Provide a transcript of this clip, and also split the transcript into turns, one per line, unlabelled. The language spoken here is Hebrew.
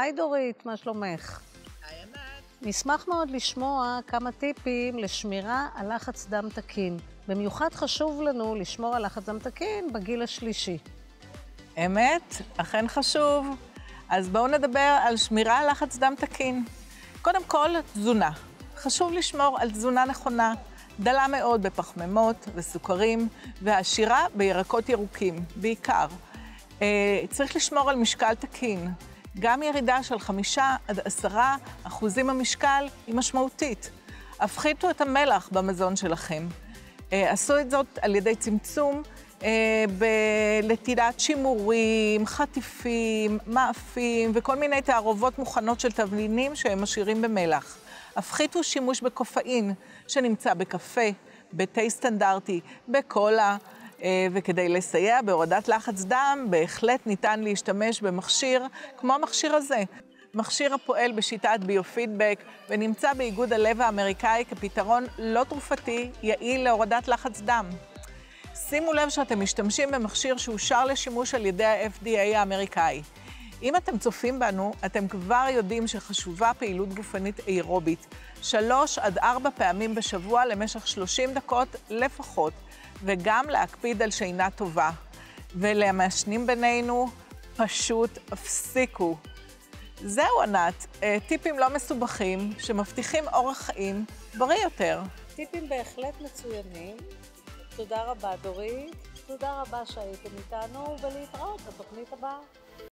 היי דורית, מה שלומך?
היי ענת.
נשמח מאוד לשמוע כמה טיפים לשמירה על לחץ דם תקין. במיוחד חשוב לנו לשמור על לחץ דם תקין בגיל השלישי.
אמת, אכן חשוב. אז בואו נדבר על שמירה על לחץ דם תקין. קודם כל, תזונה. חשוב לשמור על תזונה נכונה, דלה מאוד בפחמימות וסוכרים, ועשירה בירקות ירוקים, בעיקר. אה, צריך לשמור על משקל תקין. גם ירידה של חמישה עד עשרה אחוזים במשקל היא משמעותית. הפחיתו את המלח במזון שלכם. אה, עשו את זאת על ידי צמצום אה, בלטילת שימורים, חטיפים, מאפים וכל מיני תערובות מוכנות של תבלינים שהם עשירים במלח. הפחיתו שימוש בקופאין שנמצא בקפה, בתה סטנדרטי, בקולה, וכדי לסייע בהורדת לחץ דם, בהחלט ניתן להשתמש במכשיר כמו המכשיר הזה. מכשיר הפועל בשיטת ביו-פידבק ונמצא באיגוד הלב האמריקאי כפתרון לא תרופתי יעיל להורדת לחץ דם. שימו לב שאתם משתמשים במכשיר שאושר לשימוש על ידי ה-FDA האמריקאי. אם אתם צופים בנו, אתם כבר יודעים שחשובה פעילות גופנית אירובית, שלוש עד ארבע פעמים בשבוע למשך 30 דקות לפחות, וגם להקפיד על שינה טובה. ולמעשנים בינינו, פשוט הפסיקו. זהו, ענת, אה, טיפים לא מסובכים שמבטיחים אורח חיים בריא יותר.
טיפים בהחלט מצוינים. תודה רבה, דורית. תודה רבה שהייתם איתנו, ולהתראות בתוכנית הבאה.